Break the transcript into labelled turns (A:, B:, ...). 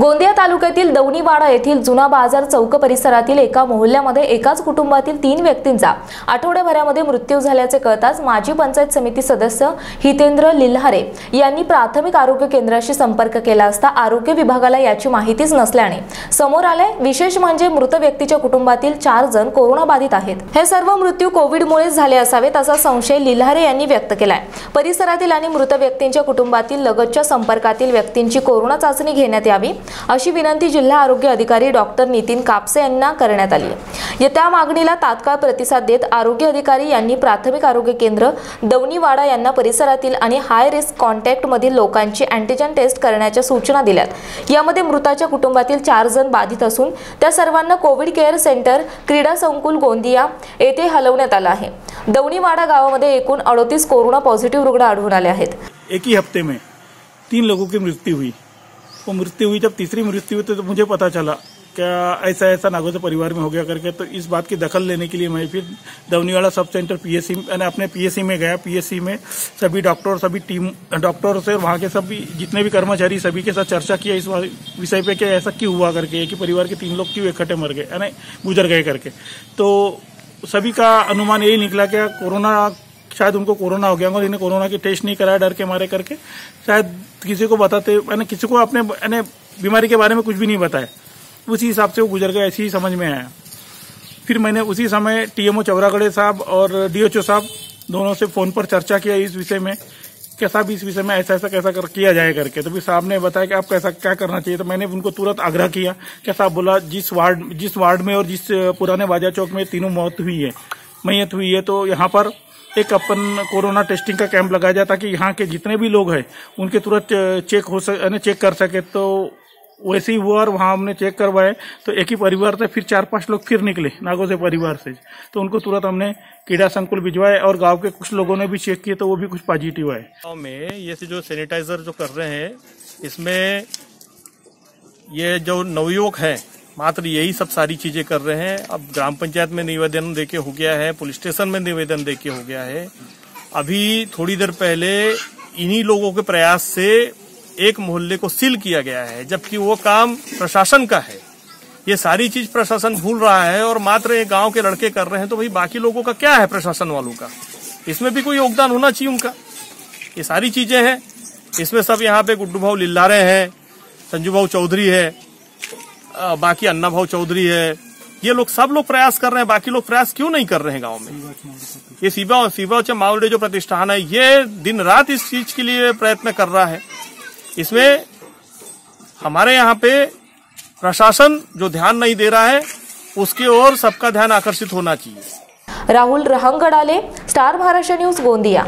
A: गोंदिया तालुक्यातील दौनीवाडा येथील जुना बाजार चौक परिसरातील एका मोहल्ल्यामध्ये एकाच कुटुंबातील तीन व्यक्तींचा आठवड्याभरामध्ये मृत्यू झाल्याचे कळताच माजी पंचायत समिती सदस्य हितेंद्र लिल्हारे यांनी प्राथमिक आरोग्य केंद्राशी संपर्क केला असता आरोग्य विभागाला याची माहितीच नसल्याने समोर आले विशेष म्हणजे मृत व्यक्तीच्या कुटुंबातील चार जण कोरोनाबाधित आहेत. हे सर्व मृत्यू कोविडमुळेच झाले असावेत असा संशय लिल्हारे यांनी व्यक्त केलाय. परिसरातील आणि मृत व्यक्तींच्या कुटुंबातील लगतच्या संपर्कातील व्यक्तींची कोरोना चाचणी घेण्यात यावी अशी विनंती जिल्हा आरोग्य अधिकारी डॉक्टर नितीन कापसे यांना करण्यात आली आहे. त्या मागणीला तात्काळ प्रतिसाद देत आरोग्य अधिकारी यांनी प्राथमिक आरोग्य केंद्र दवणीवाडा यांना परिसरातील आणि हाय रिस्क कॉन्टॅक्टमधील लोकांची अँटीजन टेस्ट करण्याच्या सूचना दिल्यात. यामध्ये मृताच्या कुटुंबातील चार जण बाधित असून त्या सर्वांना कोविड केअर सेंटर क्रीडा संकुल गोंदिया येथे हलवण्यात आलं आहे. दवणीवाडा गावामध्ये एकूण अडोतीस कोरोना पॉझिटिव्ह रुग्ण आढळून आले आहेत.
B: एक ही हफ्ते में तीन लोगों की मृत्यु हुई. वो मृत्यु हुई, जब तीसरी मृत्यु हुई तो मुझे पता चला क्या ऐसा ऐसा नागौर परिवार में हो गया करके। तो इस बात की दखल लेने के लिए मैं फिर दवनीवाला सब सेंटर पीएससी मैंने अपने पीएससी में गया। पीएससी में सभी डॉक्टर, सभी टीम, डॉक्टर से वहाँ के सभी जितने भी कर्मचारी, सभी के साथ चर्चा किया इस विषय पे कि ऐसा क्यों हुआ करके, कि परिवार के तीन लोग क्यों इकट्ठे मर गए, यानी गुजर गए करके। तो सभी का अनुमान यही निकला कि कोरोना शायद उनको कोरोना हो गया और इन्हें कोरोना की टेस्ट नहीं कराया डर के मारे करके। शायद किसी को बताते, यानी किसी को अपने बीमारी के बारे में कुछ भी नहीं बताया। उसी हिसाब से वो गुजर गए, ऐसी ही समझ में आया। फिर मैंने उसी समय टीएमओ चौरागढ़े साहब और डीएचओ साहब दोनों से फ़ोन पर चर्चा किया इस विषय में कि साहब इस विषय में ऐसा ऐसा, कैसा कर, किया जाए करके। तो फिर साहब ने बताया कि आप कैसा, क्या करना चाहिए तो मैंने उनको तुरंत आग्रह किया कि बोला, जिस वार्ड जिस वार्ड में और जिस पुराने बाज़ार चौक में तीनों मौत हुई है, मैयत हुई है तो यहाँ पर एक अपन कोरोना टेस्टिंग का कैंप लगाया जाए ताकि यहाँ के जितने भी लोग हैं, उनके तुरंत चेक हो सके चेक कर सके। तो वैसे ही हुआ और वहाँ हमने चेक करवाए तो एक ही परिवार से फिर चार पाँच लोग फिर निकले, नागो से परिवार से। तो उनको तुरंत हमने कीड़ा संकुल भिजवाए और गाँव के कुछ लोगों ने भी चेक किए तो वो भी कुछ पॉजिटिव आए।
C: गाँव में ये जो सैनिटाइजर जो कर रहे हैं, इसमें ये जो नवयुवक हैं मात्र यही सब सारी चीज़ें कर रहे हैं। अब ग्राम पंचायत में निवेदन देके हो गया है, पुलिस स्टेशन में निवेदन देके हो गया है। अभी थोड़ी देर पहले इन्हीं लोगों के प्रयास से एक मोहल्ले को सील किया गया है, जबकि वो काम प्रशासन का है। ये सारी चीज़ प्रशासन भूल रहा है और मात्र ये गाँव के लड़के कर रहे हैं तो भाई बाकी लोगों का क्या है प्रशासन वालों का? इसमें भी कोई योगदान होना चाहिए उनका? ये सारी चीज़ें हैं। इसमें सब यहाँ पे गुड्डू भाव लिल्लारे हैं, संजू भाव चौधरी है बाकी अन्ना भाव चौधरी है। ये लोग सब लोग प्रयास कर रहे हैं, बाकी लोग प्रयास क्यों नहीं कर रहे हैं गाँव में? ये सीबा सीबा मावड़े जो प्रतिष्ठान है, ये दिन रात इस चीज़ के लिए प्रयत्न कर रहा है। इसमें हमारे यहाँ पे प्रशासन जो ध्यान नहीं दे रहा है, उसकी ओर सबका ध्यान आकर्षित होना चाहिए।
A: Rahul Rahangdale, star Maharashtra news Gondia.